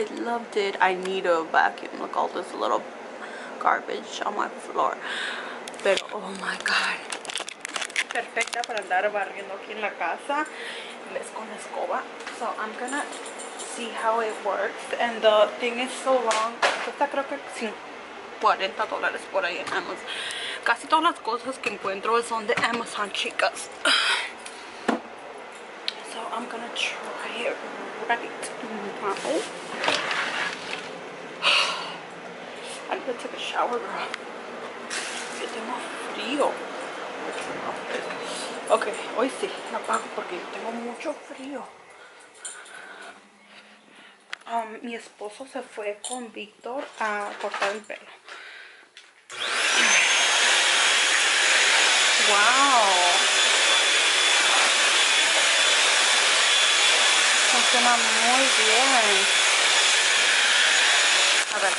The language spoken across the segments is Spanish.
I loved it. I need a vacuum. Look all this little garbage on my floor. Pero, oh my god. Perfecta para andar barriendo aquí en la casa. Les con la escoba. So I'm gonna see how it works. And the thing is so long. Esta creo que 40 dólares por ahí en Amazon. Casi todas las cosas que encuentro son de Amazon, chicas. So I'm gonna try it right take a shower, girl. Yo tengo frío. Ok, hoy sí, la apago porque tengo mucho frío. Um, mi esposo se fue con Víctor a cortar el pelo. Wow. Funciona muy bien. A ver.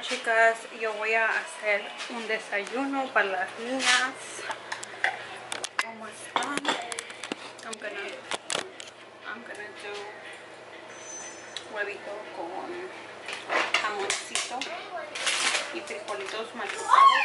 Chicas, yo voy a hacer un desayuno para las niñas. ¿Cómo están? I'm gonna, I'm gonna do huevito con jamoncito y frijolitos machucados.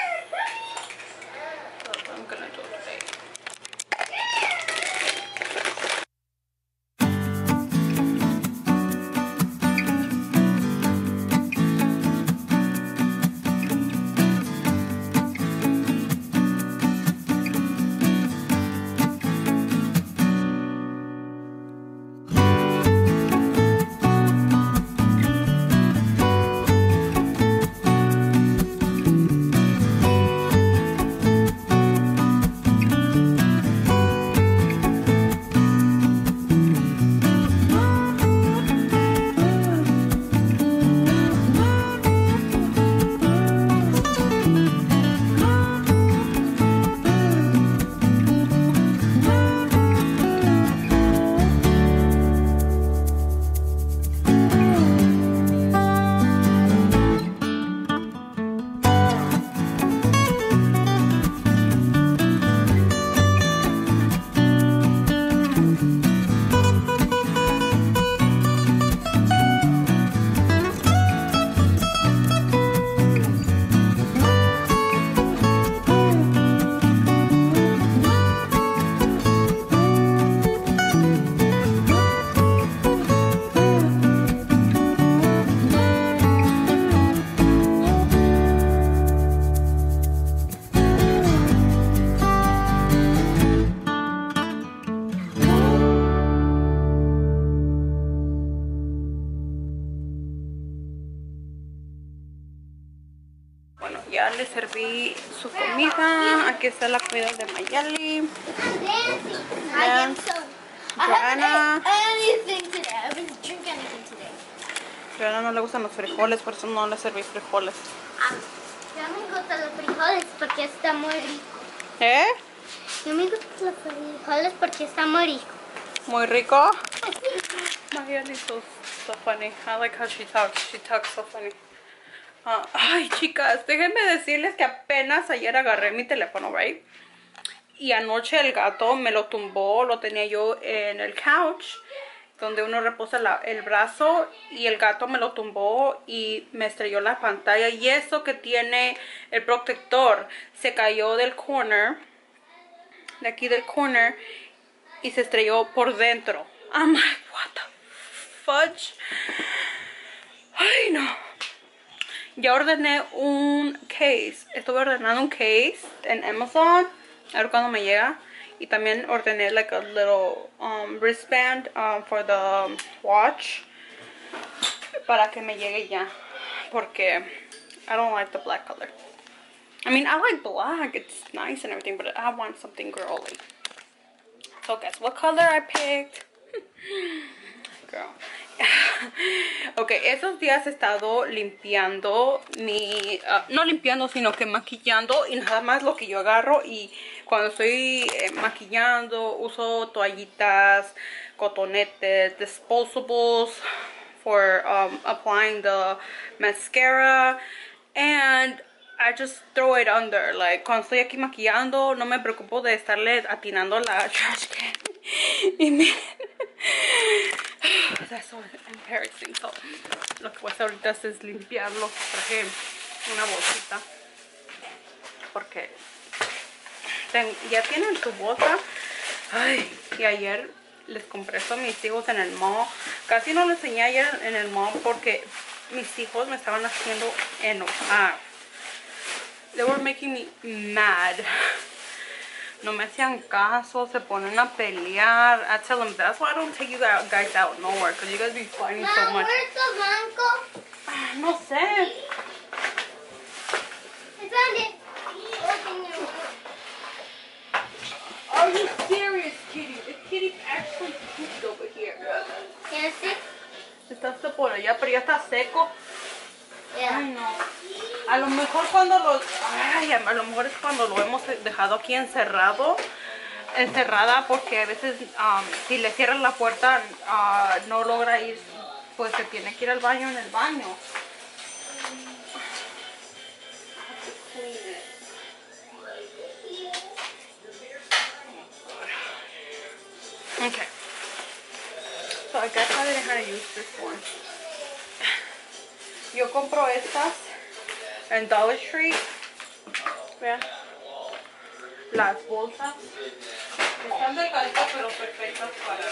Aquí está la comida de Mayali. Nancy, I am so. I Joanna. haven't ate anything today. I haven't drink anything today. A Joana no le gustan los frijoles, por eso no le serví frijoles. Ah, yo me gustan los frijoles porque está muy rico. ¿Eh? Yo me gustan los frijoles porque está muy rico. Muy rico. Mayeli so, so funny. I like how she talks. She talks so funny. Ah, ay, chicas, déjenme decirles que apenas ayer agarré mi teléfono, right? Y anoche el gato me lo tumbó, lo tenía yo en el couch, donde uno reposa el brazo, y el gato me lo tumbó y me estrelló la pantalla. Y eso que tiene el protector se cayó del corner, de aquí del corner, y se estrelló por dentro. I'm what the fudge? Ay, no. Ya ordené un case. Estuve ordenando un case en Amazon. A ver cuándo me llega. Y también ordené like a little um, wristband um, for the watch. Para que me llegue ya. Porque I don't like the black color. I mean, I like black. It's nice and everything. But I want something girly. So guess what color I picked? Girl. ok, esos días he estado limpiando mi... ah, no limpiando, sino que maquillando y nada más lo que yo agarro y cuando estoy eh, maquillando uso toallitas, cotonetes, disposables for um, applying the mascara and I just throw it under. Like, cuando estoy aquí maquillando, no me preocupo de estarle atinando la trash can. Y miren. That's so embarrassing. Lo que voy a hacer ahorita es limpiarlo. Traje una bolsita. Porque ya tienen su bolsa. Y ayer les compré esto a mis hijos en el mall. Casi no lo enseñé ayer en el mall porque mis hijos me estaban haciendo enojar. They were making me mad. No me hacían caso, se ponen a pelear. I tell them, that's why I don't take you guys out nowhere, because you guys be fighting so much. Ah, No sé. I found it. Open your Are you serious, Kitty? The kitty actually pooped over here. Can I see? Está hasta por allá, pero ya está seco. A lo mejor cuando lo... Ay, a lo mejor es cuando lo hemos dejado aquí encerrado. Encerrada porque a veces um, si le cierran la puerta ah, no logra ir, pues se tiene que ir al baño en el baño. Okay. So I guess I didn't know to use this one. Yo compro estas en Dollar Tree. Vean. Las bolsas. Están delgaditas pero perfectas para...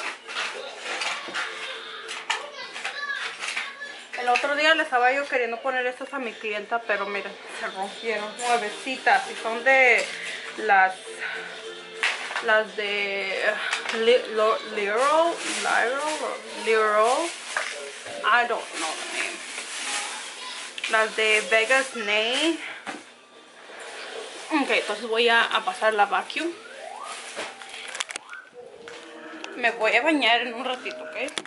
El otro día le estaba yo queriendo poner estas a mi clienta, pero miren, se rompieron nuevecitas y son de las las de Li- Lo- Liro, Liro, o Liro, I don't. Las de Vegas Nay. Ok, entonces voy a, a pasar la vacuum. Me voy a bañar en un ratito, ¿ok?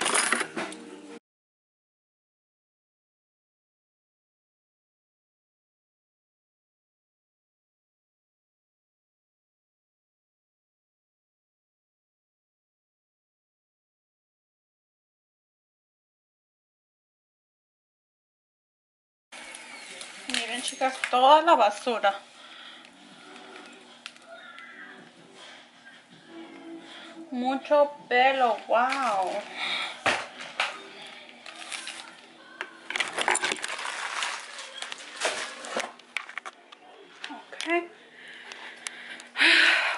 Chicas, toda la basura. Mucho pelo, wow. Ok.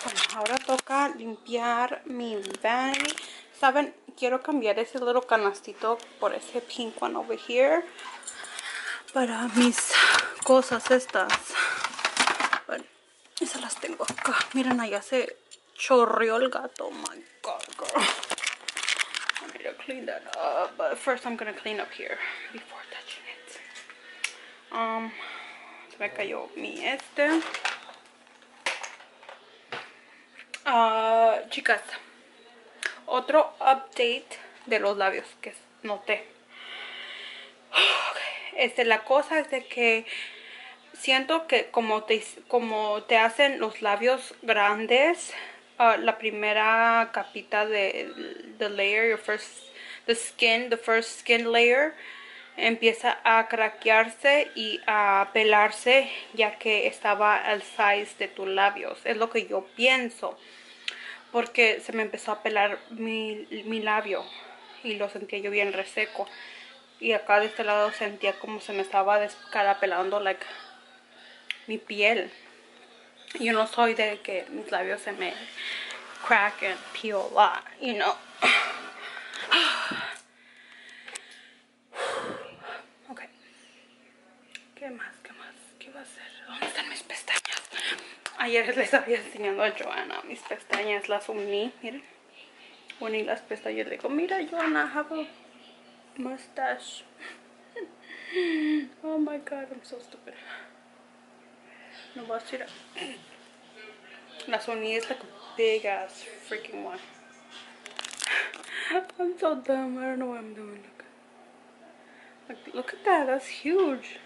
Bueno, ahora toca limpiar mi vanity. ¿Saben? Quiero cambiar ese little canastito por ese pink one over here para mis cosas estas. Bueno, esas las tengo acá. Miren, allá se chorreó el gato. Oh my god, girl. I need to clean that up. But first I'm gonna clean up here before touching it. Um, se me cayó mi este. Ah, chicas, otro update de los labios que noté. Este, la cosa es de que siento que como te, como te hacen los labios grandes, ah, la primera capita de the layer, your first the skin, the first skin layer, empieza a craquearse y a pelarse ya que estaba al size de tus labios. Es lo que yo pienso. Porque se me empezó a pelar mi, mi labio y lo sentía yo bien reseco. Y acá de este lado sentía como se me estaba descarapelando like, mi piel. Yo no soy de que mis labios se me crack and peel a lot, you know. ok. ¿Qué más? ¿Qué más? ¿Qué va a hacer? ¿Dónde están mis pestañas? Ayer les había enseñado a Joana mis pestañas. Las uní, miren. Uní las pestañas. Le digo, mira Joana, have a mustache. oh my god, I'm so stupid. No voy a tirar. Las uní es like a big ass freaking one. I'm so dumb. I don't know what I'm doing. Look. Like, look at that. That's huge.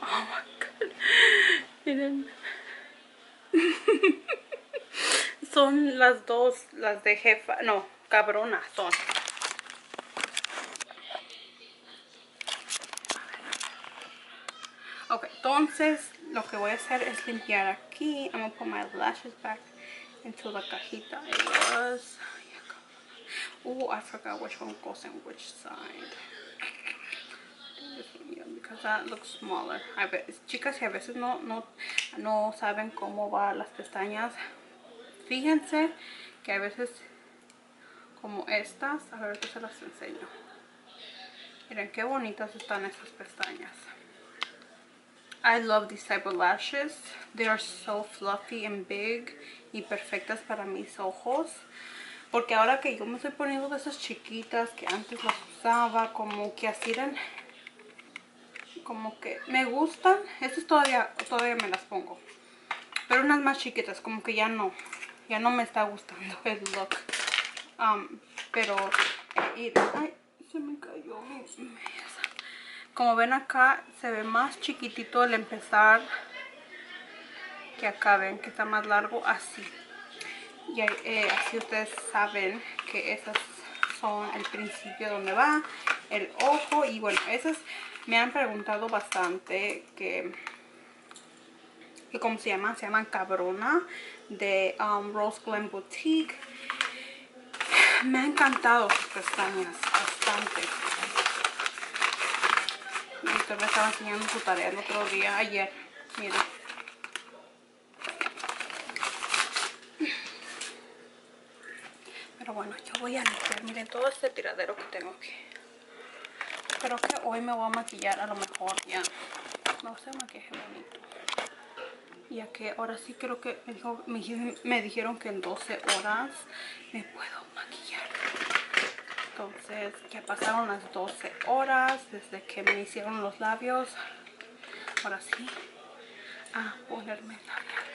Oh my god. Miren. son las dos, las de jefa. No, cabrona son. Ok, entonces lo que voy a hacer es limpiar aquí. I'm gonna put my lashes back into la cajita. Oh, I forgot which one goes in which side. Because that looks smaller. Chicas, si a veces no, no, no saben cómo van las pestañas, fíjense que a veces como estas, a ver que se las enseño. Miren qué bonitas están estas pestañas. I love these type of lashes. They are so fluffy and big y perfectas para mis ojos. Porque ahora que yo me estoy poniendo de esas chiquitas que antes las usaba, como que así eran, como que me gustan. Estas todavía, todavía me las pongo. Pero unas más chiquitas, como que ya no, ya no me está gustando el look. Um, pero, ay, se me cayó mi. Como ven acá, se ve más chiquitito el empezar que acá ven que está más largo así. Y eh, así ustedes saben que esas son el principio donde va el ojo. Y bueno, esas me han preguntado bastante que, que ¿cómo se llaman? Se llaman Cabrona de um, Rose Glen Boutique. Me ha encantado sus pestañas, bastante. Usted me estaba enseñando su tarea el otro día, ayer. Miren. Pero bueno, yo voy a limpiar, miren todo este tiradero que tengo aquí. Creo que hoy me voy a maquillar a lo mejor ya. No sé, maquillaje bonito. Ya que ahora sí creo que me, dijo, me dijeron que en 12 horas me puedo maquillar. Entonces ya pasaron las 12 horas desde que me hicieron los labios. Ahora sí, a ponerme labial.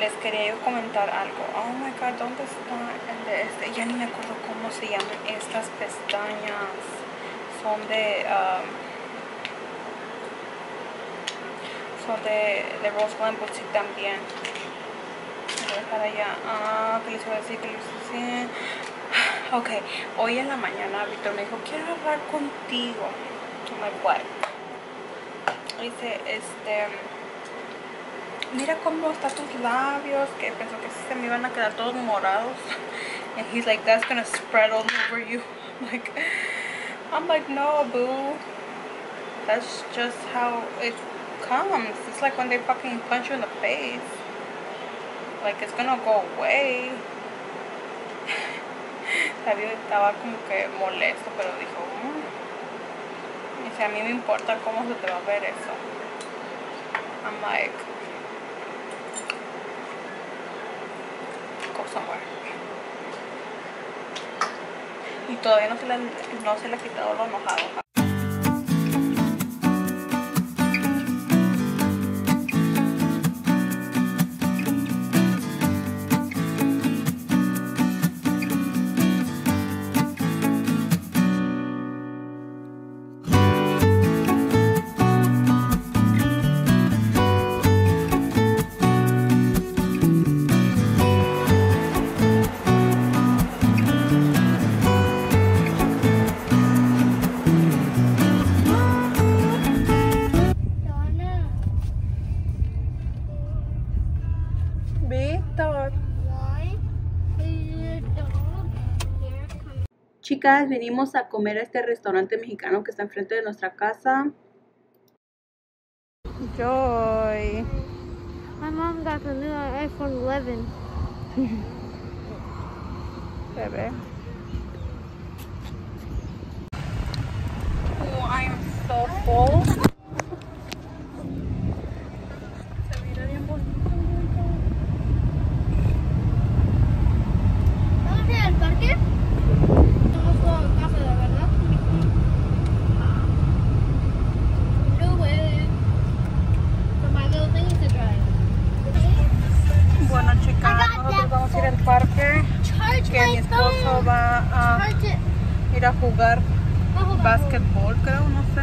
Les quería yo comentar algo. Oh my god, ¿dónde está el de este? Ya ni me acuerdo cómo se llaman estas pestañas. Son de... um, son de, de Rose Boutique también. Voy a dejar allá. Ah, ¿qué les iba a decir? ¿Qué les iba a decir? Ok, hoy en la mañana Víctor me dijo, quiero hablar contigo. I'm like, what? Dice, este... Mira cómo están tus labios, que pensó que se me iban a quedar todos morados. And he's like, that's gonna spread all over you. I'm like, I'm like, no, boo. That's just how it comes. It's like when they fucking punch you in the face. Like, it's gonna go away. David estaba como que molesto, pero dijo, mm. dice, a mí me importa cómo se te va a ver eso. I'm like, Y todavía no se le, no se le ha quitado lo enojado. Chicas, venimos a comer a este restaurante mexicano que está enfrente de nuestra casa. Joy. My mom got the new iPhone 11. Bebé. Oh, I am so full. Se mira bien bonito. ¿Vamos a ir al parque? Estamos todo en casa, la verdad. No way. For my little things to drive. Bueno, I chicas, got nosotros that vamos a ir al parque. Charge Que mi my esposo phone. va a Charge it. ir a jugar Oh, básquetbol, creo, no sé.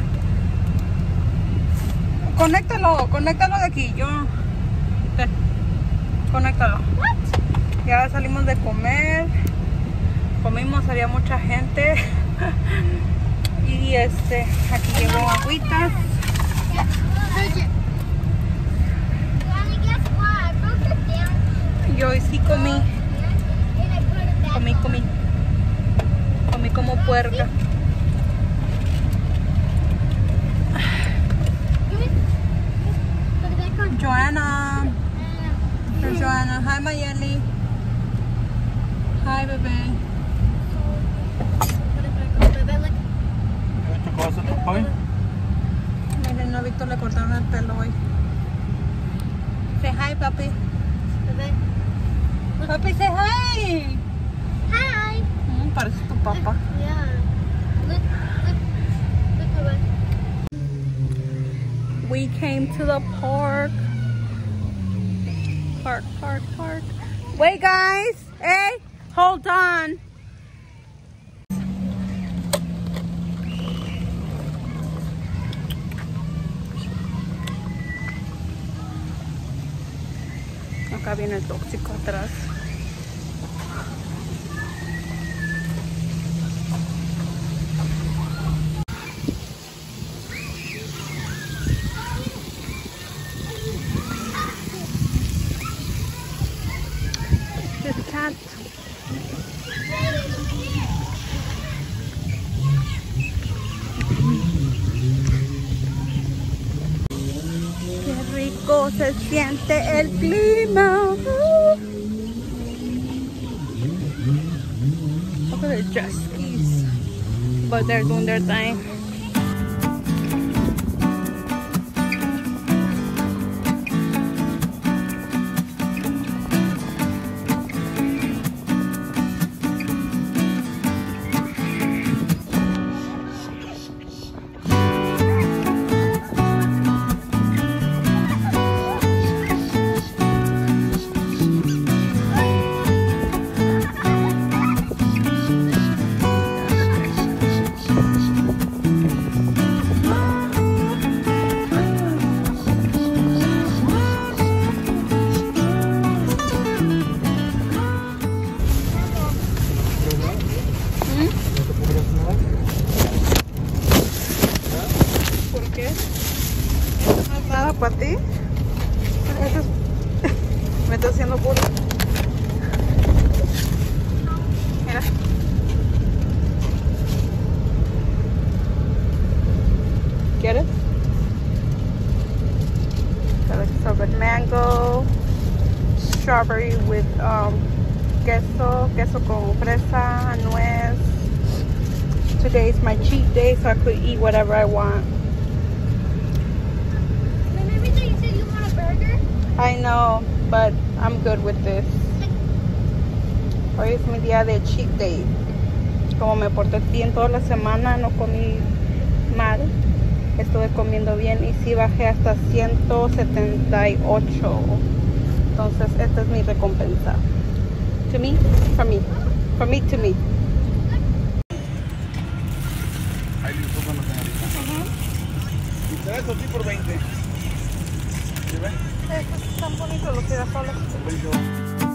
Conéctalo, conéctalo de aquí, yo. Ven, Conéctalo. What? Ya salimos de comer. Comimos, había gente. Y este, aquí llegó agüitas. Yeah, charge it. Mommy, guess what? I broke it down. Y hoy sí comí, comí, comí. Comí como puerca. Joanna. Joanna. Hi, Mayeli. Hi, bebé. Cosa te fue? Miren, a Víctor le cortaron el pelo hoy. Say hi, papi. Bebé. Papi, say hi. Hi. Mm, parece tu papá. Yeah. Look, look, look. We came to the park. Park, park, park. Wait, guys. Hey, hold on. Acá viene el tóxico atrás. This cat. Qué se siente el clima. Look at the jet skis. But they're doing their thing. Mango, strawberry with um, queso, queso con fresa, nuez. Today is my cheat day, so I could eat whatever I want. Remember that you said you want a burger? I know, but I'm good with this. Hoy es mi día de cheat day. Como me porté bien toda la semana, no comí mal. Estuve comiendo bien y sí bajé hasta 178. Entonces, esta es mi recompensa. To me, for me. For me, to me. Ahí le toca la señorita. Y tres así por 20. ¿Sí ven? Estos están bonitos los girasoles. Por 20.